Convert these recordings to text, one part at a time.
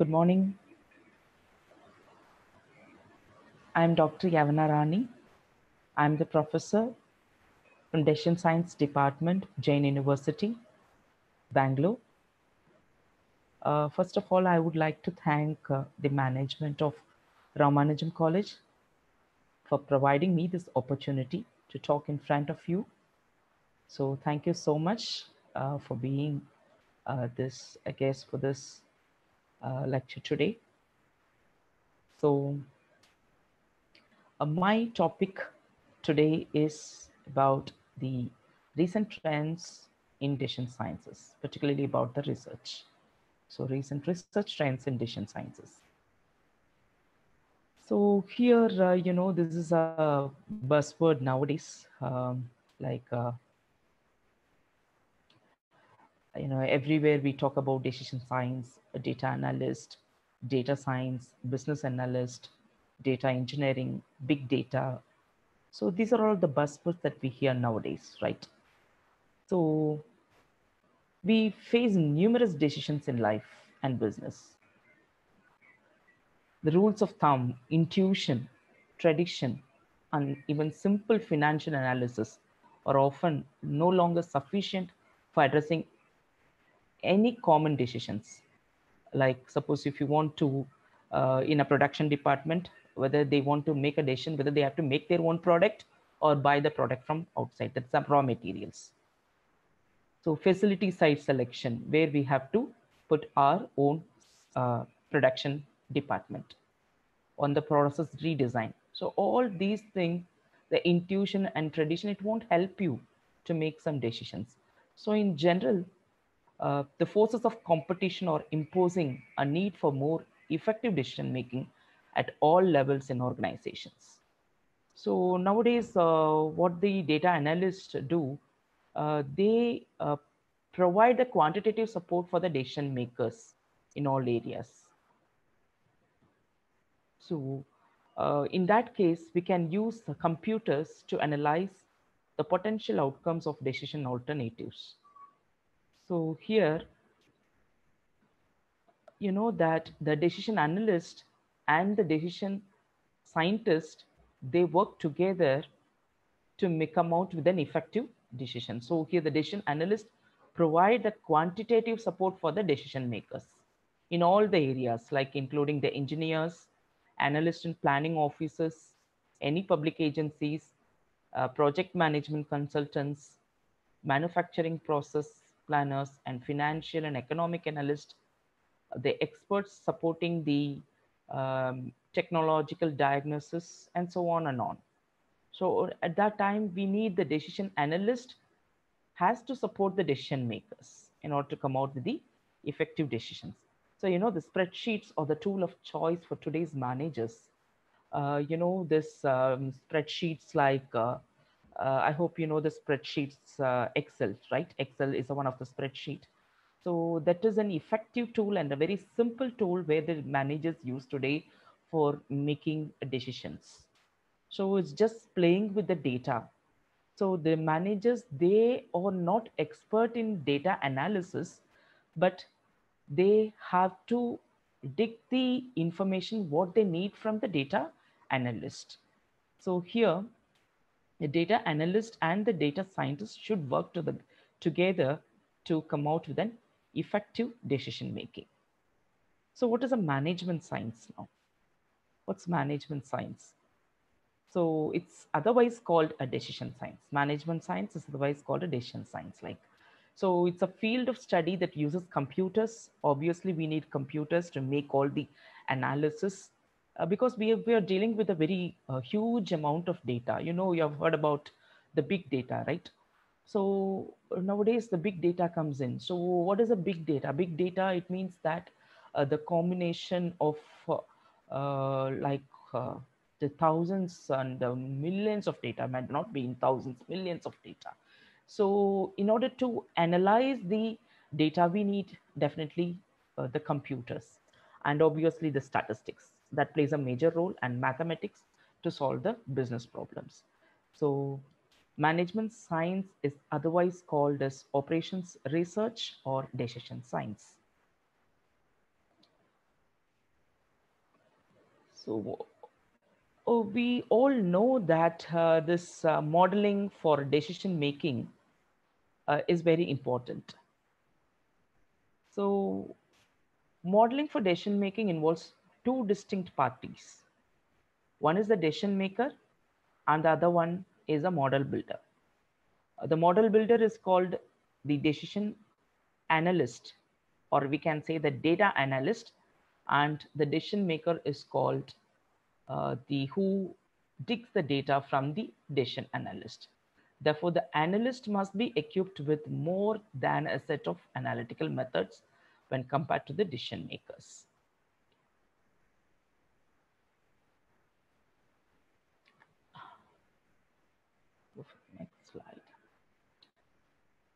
Good morning. I'm Dr. Yavana Rani. I'm the professor from Science Department, Jain University, Bangalore. Uh, first of all, I would like to thank uh, the management of Ramanujan College for providing me this opportunity to talk in front of you. So thank you so much uh, for being uh, this, I guess, for this uh, lecture today. So uh, my topic today is about the recent trends in decision sciences, particularly about the research. So recent research trends in decision sciences. So here, uh, you know, this is a buzzword nowadays, um, like, uh, you know, everywhere we talk about decision science, data analyst, data science, business analyst, data engineering, big data. So these are all the buzzwords that we hear nowadays, right? So we face numerous decisions in life and business. The rules of thumb, intuition, tradition, and even simple financial analysis are often no longer sufficient for addressing any common decisions. Like suppose if you want to, uh, in a production department, whether they want to make a decision, whether they have to make their own product or buy the product from outside, that's some raw materials. So facility site selection, where we have to put our own uh, production department on the process redesign. So all these things, the intuition and tradition, it won't help you to make some decisions. So in general, uh, the forces of competition are imposing a need for more effective decision making at all levels in organizations. So nowadays, uh, what the data analysts do, uh, they uh, provide the quantitative support for the decision makers in all areas. So uh, in that case, we can use computers to analyze the potential outcomes of decision alternatives. So here, you know that the decision analyst and the decision scientist, they work together to come out with an effective decision. So here the decision analyst provide the quantitative support for the decision makers in all the areas, like including the engineers, analyst and planning officers, any public agencies, uh, project management consultants, manufacturing process planners, and financial and economic analysts, the experts supporting the um, technological diagnosis, and so on and on. So at that time, we need the decision analyst has to support the decision makers in order to come out with the effective decisions. So, you know, the spreadsheets are the tool of choice for today's managers. Uh, you know, this um, spreadsheets like, uh, uh, I hope you know the spreadsheets, uh, Excel, right? Excel is one of the spreadsheet. So that is an effective tool and a very simple tool where the managers use today for making decisions. So it's just playing with the data. So the managers, they are not expert in data analysis, but they have to dig the information what they need from the data analyst. So here, the data analyst and the data scientist should work to the, together to come out with an effective decision making. So what is a management science now? What's management science? So it's otherwise called a decision science. Management science is otherwise called a decision science. Like, so it's a field of study that uses computers. Obviously, we need computers to make all the analysis uh, because we we are dealing with a very uh, huge amount of data. You know, you have heard about the big data, right? So nowadays the big data comes in. So what is a big data? Big data, it means that uh, the combination of uh, like uh, the thousands and the millions of data might not be in thousands, millions of data. So in order to analyze the data, we need definitely the computers and obviously the statistics that plays a major role and mathematics to solve the business problems. So management science is otherwise called as operations research or decision science. So oh, we all know that uh, this uh, modeling for decision making uh, is very important. So modeling for decision making involves two distinct parties. One is the decision maker and the other one is a model builder. Uh, the model builder is called the decision analyst or we can say the data analyst and the decision maker is called uh, the who digs the data from the decision analyst. Therefore, the analyst must be equipped with more than a set of analytical methods when compared to the decision makers. Next slide.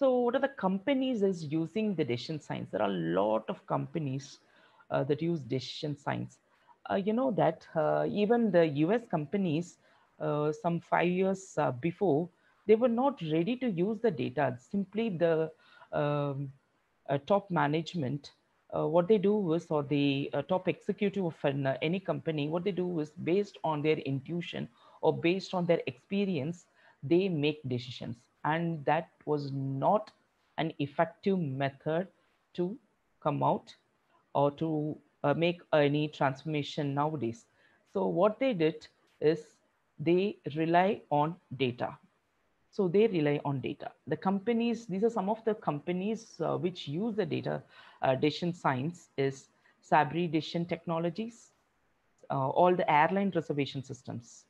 So what are the companies is using the decision science? There are a lot of companies uh, that use decision science. Uh, you know that uh, even the US companies, uh, some five years uh, before, they were not ready to use the data. Simply the um, uh, top management, what they do is, or the top executive of an, any company, what they do is based on their intuition or based on their experience, they make decisions. And that was not an effective method to come out or to uh, make any transformation nowadays. So what they did is they rely on data. So they rely on data. The companies, these are some of the companies uh, which use the data uh, decision science is Sabre Decision Technologies, uh, all the airline reservation systems.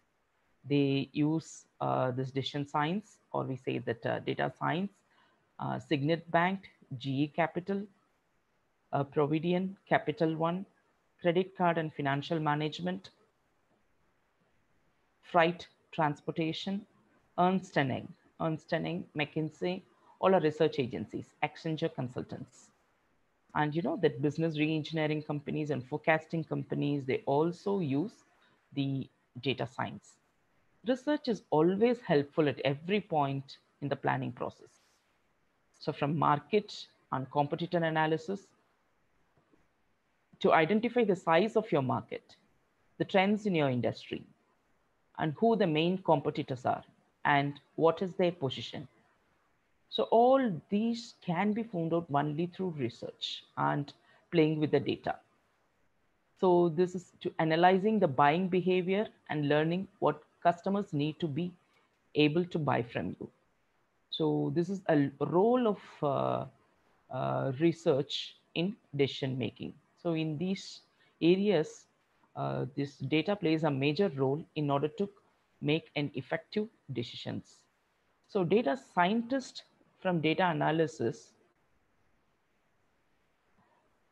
They use uh, this decision science, or we say that uh, data science, Signet Bank, GE Capital, uh, Providian, Capital One, credit card and financial management, freight transportation, Ernst & Young, Ernst Young, McKinsey, all are research agencies, Accenture consultants. And you know that business reengineering companies and forecasting companies, they also use the data science. Research is always helpful at every point in the planning process. So from market and competitor analysis to identify the size of your market, the trends in your industry, and who the main competitors are, and what is their position. So all these can be found out only through research and playing with the data. So this is to analyzing the buying behavior and learning what customers need to be able to buy from you. So this is a role of uh, uh, research in decision making. So in these areas, uh, this data plays a major role in order to make an effective decisions. So data scientist from data analysis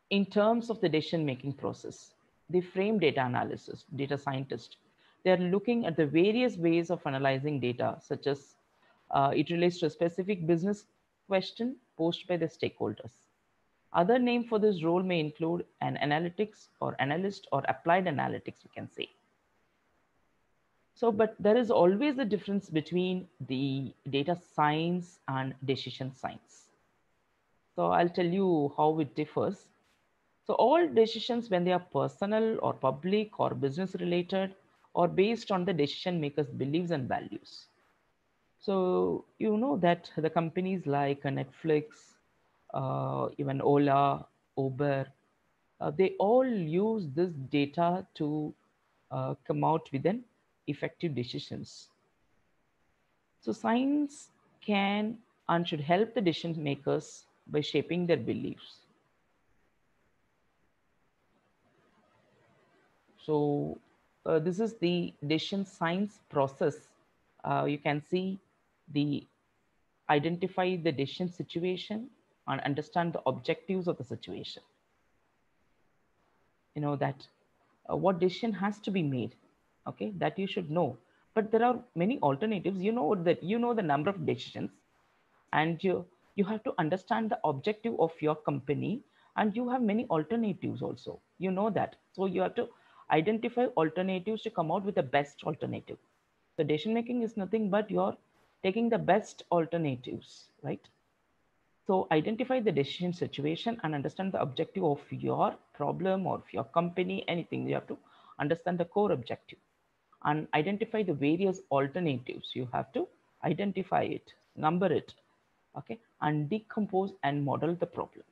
in terms of the decision making process, they frame data analysis, data scientist. They're looking at the various ways of analyzing data, such as uh, it relates to a specific business question posed by the stakeholders. Other name for this role may include an analytics or analyst or applied analytics, we can say. So, but there is always a difference between the data science and decision science. So I'll tell you how it differs. So all decisions when they are personal or public or business related or based on the decision maker's beliefs and values. So you know that the companies like Netflix, uh, even Ola, Uber, uh, they all use this data to uh, come out with an effective decisions. So science can and should help the decision makers by shaping their beliefs. So uh, this is the decision science process. Uh, you can see the identify the decision situation and understand the objectives of the situation. You know that uh, what decision has to be made, okay, that you should know. But there are many alternatives. You know that you know the number of decisions, and you you have to understand the objective of your company, and you have many alternatives also. You know that, so you have to identify alternatives to come out with the best alternative. So decision making is nothing but you're taking the best alternatives, right? So identify the decision situation and understand the objective of your problem or your company, anything. You have to understand the core objective and identify the various alternatives. You have to identify it, number it, okay, and decompose and model the problem.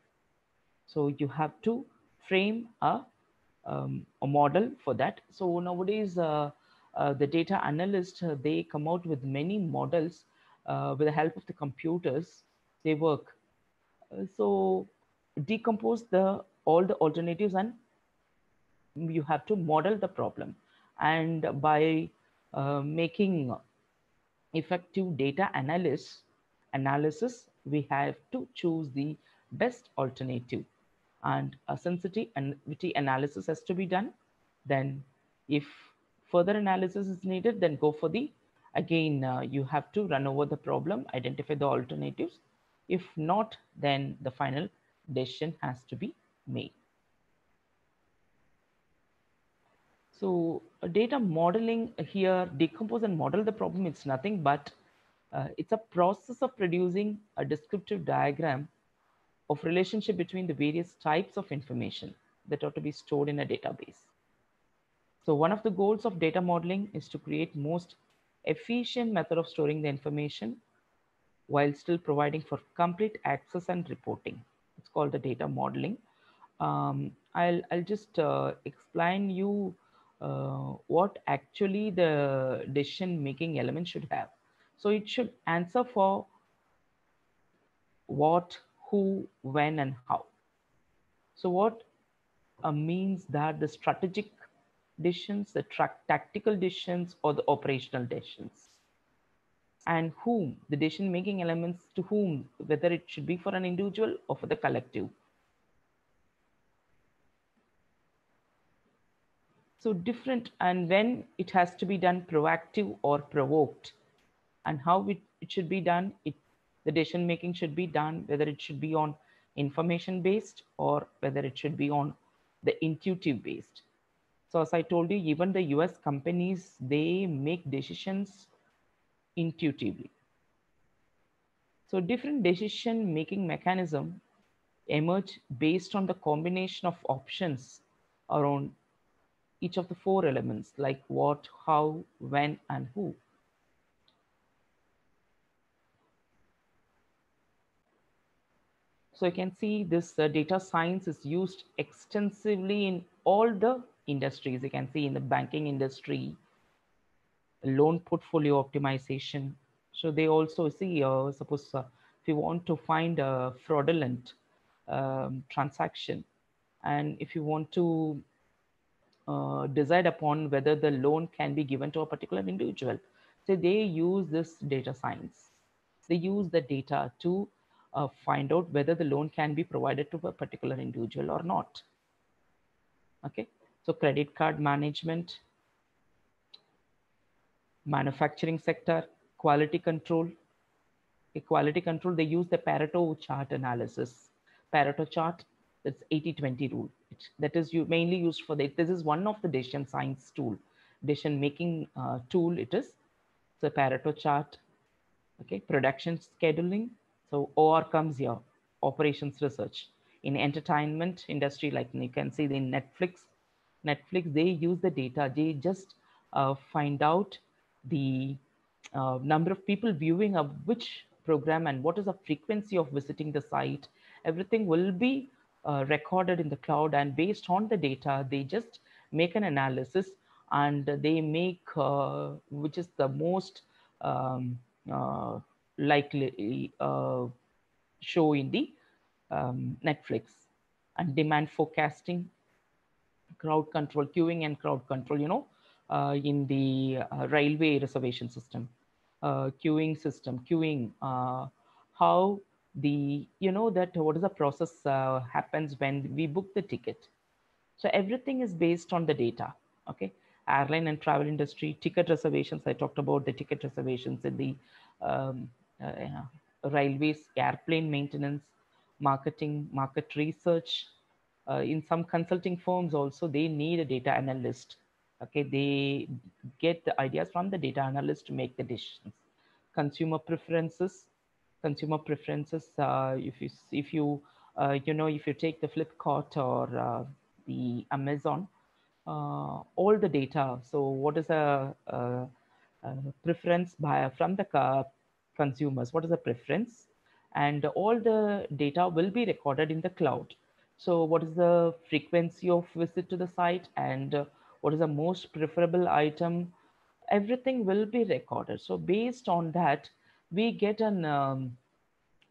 So you have to frame a, um, a model for that. So nowadays, uh, uh, the data analyst, uh, they come out with many models with the help of the computers. They work. So decompose the all the alternatives and you have to model the problem and by making effective data analysis analysis we have to choose the best alternative and a sensitivity analysis has to be done then if further analysis is needed then go for the again uh, you have to run over the problem identify the alternatives. If not then the final decision has to be made. So uh, data modeling here, decompose and model the problem, it's nothing but uh, it's a process of producing a descriptive diagram of relationship between the various types of information that are to be stored in a database. So one of the goals of data modeling is to create most efficient method of storing the information while still providing for complete access and reporting. It's called the data modeling. Um, I'll, I'll just uh, explain you uh, what actually the decision making element should have. So it should answer for what, who, when, and how. So what uh, means that the strategic decisions, the tactical decisions, or the operational decisions. And whom, the decision making elements to whom, whether it should be for an individual or for the collective. So different and when it has to be done proactive or provoked and how it, it should be done, it, the decision making should be done, whether it should be on information based or whether it should be on the intuitive based. So as I told you, even the US companies, they make decisions intuitively. So different decision making mechanism emerge based on the combination of options around each of the four elements like what, how, when, and who. So you can see this uh, data science is used extensively in all the industries. You can see in the banking industry, loan portfolio optimization. So they also see, uh, suppose uh, if you want to find a fraudulent um, transaction, and if you want to uh, decide upon whether the loan can be given to a particular individual. So they use this data science. They use the data to uh, find out whether the loan can be provided to a particular individual or not. Okay, so credit card management, manufacturing sector, quality control. A quality control, they use the Pareto chart analysis. Pareto chart, it's 80-20 rule that is you mainly used for that. This is one of the decision science tool, decision making uh, tool. It is so Pareto chart. Okay, production scheduling. So OR comes here, operations research. In entertainment industry, like you can see in Netflix, Netflix they use the data. They just uh, find out the uh, number of people viewing of which program and what is the frequency of visiting the site. Everything will be uh, recorded in the cloud and based on the data they just make an analysis and they make uh, which is the most um, uh, likely uh, show in the um, netflix. And demand forecasting crowd control queuing and crowd control you know uh, in the uh, railway reservation system queuing system queuing how the you know that what is the process uh, happens when we book the ticket. So everything is based on the data okay? Airline and travel industry ticket reservations i talked about the ticket reservations in the um, uh, railways airplane maintenance marketing market research uh, in some consulting firms also they need a data analyst okay they get the ideas from the data analyst to make the decisions consumer preferences consumer preferences. Uh, if you if you uh, you know if you take the Flipkart or uh, the Amazon, uh, all the data. So what is a, a, a preference by from the consumers? What is the preference? And all the data will be recorded in the cloud. So what is the frequency of visit to the site and what is the most preferable item? Everything will be recorded. So based on that, we get an um,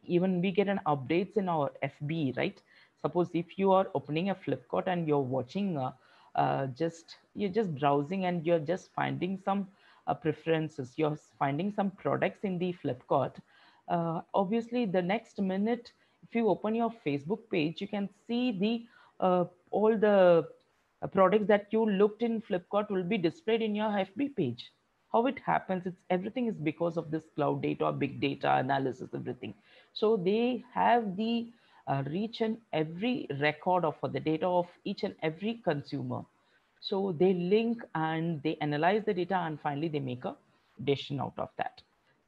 even we get an updates in our FB, right? Suppose if you are opening a Flipkart and you're watching uh, uh, just you're just browsing and you're just finding some uh, preferences you're finding some products in the flipkart. Uh, obviously the next minute if you open your facebook page you can see the uh, all the uh, products that you looked in flipkart will be displayed in your fb page. How it happens it's everything is because of this cloud data big data analysis everything. So they have the uh, reach and every record of the data of each and every consumer. So they link and they analyze the data and finally they make a decision out of that.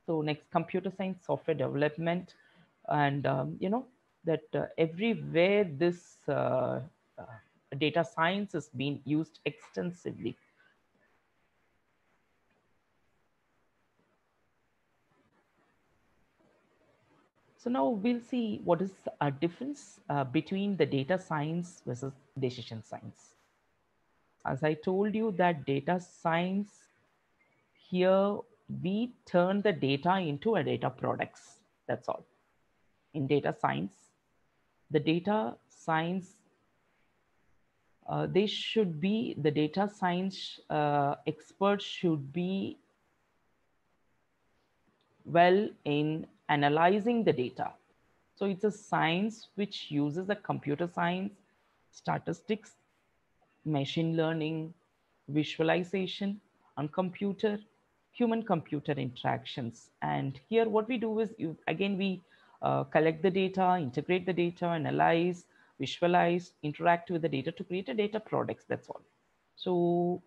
So next computer science, software development, and um, you know that uh, everywhere this uh, uh data science is being used extensively. So now we'll see what is a difference uh, between the data science versus decision science. As I told you that data science here, we turn the data into a data products. That's all. In data science, the data science, uh, they should be, the data science uh, experts should be well in analyzing the data. So it's a science which uses the computer science, statistics, machine learning, visualization, and computer, human computer interactions. And here what we do is, you, again, we uh, collect the data, integrate the data, analyze, visualize, interact with the data to create a data products. That's all. So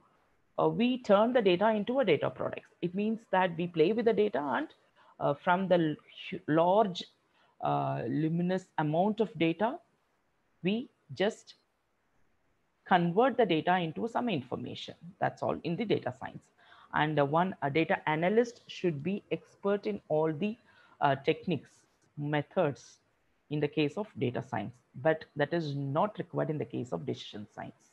uh, we turn the data into a data products. It means that we play with the data and uh, from the large uh, luminous amount of data, we just convert the data into some information. That's all in the data science. And uh, one a data analyst should be expert in all the uh, techniques, methods in the case of data science, but that is not required in the case of decision science.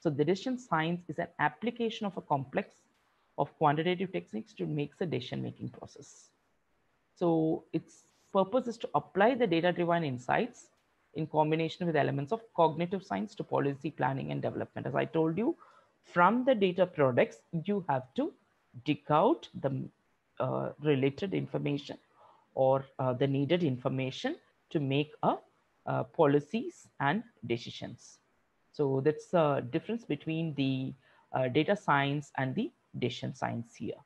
So the decision science is an application of a complex of quantitative techniques to make the decision-making process. So its purpose is to apply the data-driven insights in combination with elements of cognitive science to policy planning and development. As I told you, from the data products, you have to dig out the uh, related information or uh, the needed information to make a, uh, policies and decisions. So that's the difference between the uh, data science and the decision science here.